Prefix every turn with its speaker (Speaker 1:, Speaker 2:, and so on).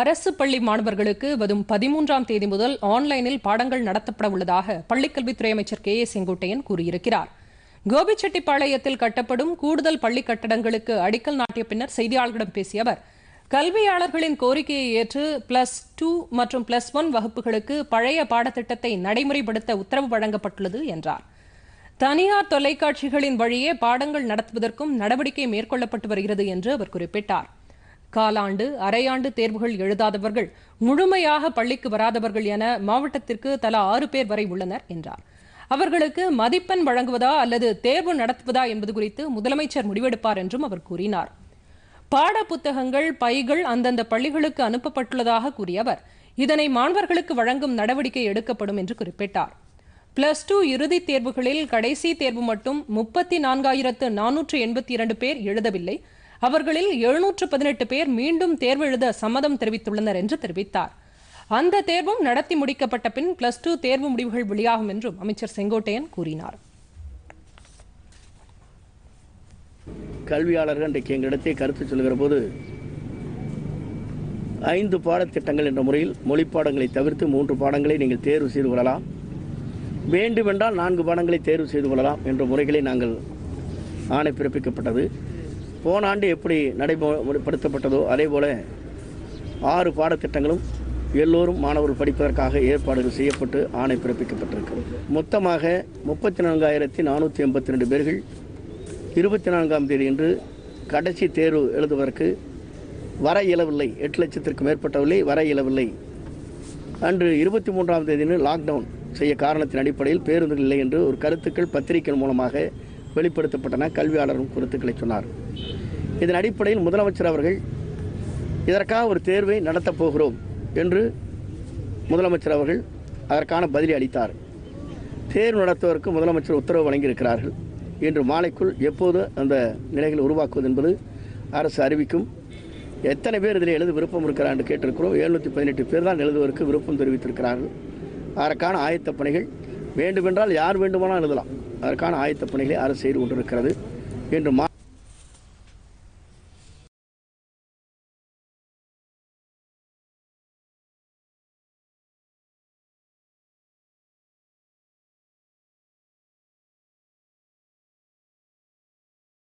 Speaker 1: அரசு பள்ளி மாணவர்களுக்கு வரும் பதிமூன்றாம் தேதி முதல் ஆன்லைனில் பாடங்கள் நடத்தப்பட உள்ளதாக பள்ளிக்கல்வித்துறை அமைச்சர் கே ஏ செங்கோட்டையன் கூறியிருக்கிறார் கோபிச்செட்டிப்பாளையத்தில் கட்டப்படும் கூடுதல் பள்ளி கட்டடங்களுக்கு அடிக்கல் நாட்டிய பின்னர் செய்தியாளர்களிடம் பேசிய அவர் கல்வியாளர்களின் கோரிக்கையை ஏற்று பிளஸ் டூ மற்றும் பிளஸ் ஒன் வகுப்புகளுக்கு பழைய பாடத்திட்டத்தை நடைமுறைப்படுத்த உத்தரவு வழங்கப்பட்டுள்ளது என்றார் தனியார் தொலைக்காட்சிகளின் வழியே பாடங்கள் நடத்துவதற்கும் நடவடிக்கை மேற்கொள்ளப்பட்டு வருகிறது என்று அவர் குறிப்பிட்டார் காலாண்டு அரையாண்டு தேர்வுகள் எழுதாதவர்கள் முழுமையாக பள்ளிக்கு வராதவர்கள் என மாவட்டத்திற்கு தலா ஆறு பேர் வரை உள்ளனர் என்றார் அவர்களுக்கு மதிப்பெண் வழங்குவதா அல்லது தேர்வு நடத்துவதா என்பது குறித்து முதலமைச்சர் முடிவெடுப்பார் என்றும் அவர் கூறினார் பாட புத்தகங்கள் பைகள் அந்தந்த பள்ளிகளுக்கு அனுப்பப்பட்டுள்ளதாக கூறிய அவர் இதனை மாணவர்களுக்கு வழங்கும் நடவடிக்கை எடுக்கப்படும் என்று குறிப்பிட்டார் பிளஸ் டூ இறுதித் தேர்வுகளில் கடைசி தேர்வு மட்டும் முப்பத்தி நான்காயிரத்து நானூற்று எண்பத்தி இரண்டு பேர் எழுதவில்லை அவர்களில் எழுநூற்று பதினெட்டு பேர் மீண்டும் தேர்வு எழுத சம்மதம் தெரிவித்துள்ளனர் என்று தெரிவித்தார் அந்த தேர்வும் நடத்தி முடிக்கப்பட்ட பின் பிளஸ் டூ தேர்வு முடிவுகள் வெளியாகும் என்றும் அமைச்சர் செங்கோட்டையன் கூறினார்
Speaker 2: கல்வியாளர்கள் இன்றைக்கு எங்களிடத்தை கருத்து சொல்கிற போது ஐந்து பாடத்திட்டங்கள் என்ற முறையில் மொழி பாடங்களை தவிர்த்து மூன்று பாடங்களை நீங்கள் தேர்வு செய்து கொள்ளலாம் வேண்டுமென்றால் நான்கு பாடங்களை தேர்வு செய்து கொள்ளலாம் என்ற முறைகளை நாங்கள் ஆணை பிறப்பிக்கப்பட்டது போன ஆண்டு எப்படி நடைமுறைப்படுத்தப்பட்டதோ அதே போல் ஆறு பாடத்திட்டங்களும் எல்லோரும் மாணவர்கள் படிப்பதற்காக ஏற்பாடுகள் செய்யப்பட்டு ஆணை பிறப்பிக்கப்பட்டிருக்கிறது மொத்தமாக முப்பத்தி நான்காயிரத்தி நானூற்றி எண்பத்தி ரெண்டு பேர்கள் இருபத்தி நான்காம் தேதி என்று கடைசி தேர்வு எழுதுவதற்கு வர இயலவில்லை எட்டு லட்சத்திற்கு மேற்பட்டவில்லை வர இயலவில்லை அன்று இருபத்தி மூன்றாம் தேதின்னு லாக்டவுன் செய்ய காரணத்தின் அடிப்படையில் பேருந்துகள் இல்லை என்று ஒரு கருத்துக்கள் பத்திரிகைகள் மூலமாக வெளிப்படுத்தப்பட்டன கல்வியாளரும் கருத்துக்களை சொன்னார் இதன் அடிப்படையில் முதலமைச்சர் அவர்கள் இதற்காக ஒரு தேர்வை நடத்தப் போகிறோம் என்று முதலமைச்சர் அவர்கள் அதற்கான பதிலை அளித்தார் தேர்வு நடத்துவதற்கு முதலமைச்சர் உத்தரவு வழங்கியிருக்கிறார்கள் இன்று மாலைக்குள் எப்போது அந்த நிலைகள் உருவாக்குவது என்பது அரசு அறிவிக்கும் எத்தனை பேர் இதில் எழுத விருப்பம் இருக்கிறார் என்று கேட்டிருக்கிறோம் எழுநூற்றி பதினெட்டு பேர் தான் எழுதுவதற்கு விருப்பம் தெரிவித்திருக்கிறார்கள் அதற்கான ஆயத்த பணிகள் வேண்டுமென்றால் யார் வேண்டுமானால் எழுதலாம் அதற்கான ஆயத்த பணிகளை அரசு செய்து கொண்டிருக்கிறது என்று மா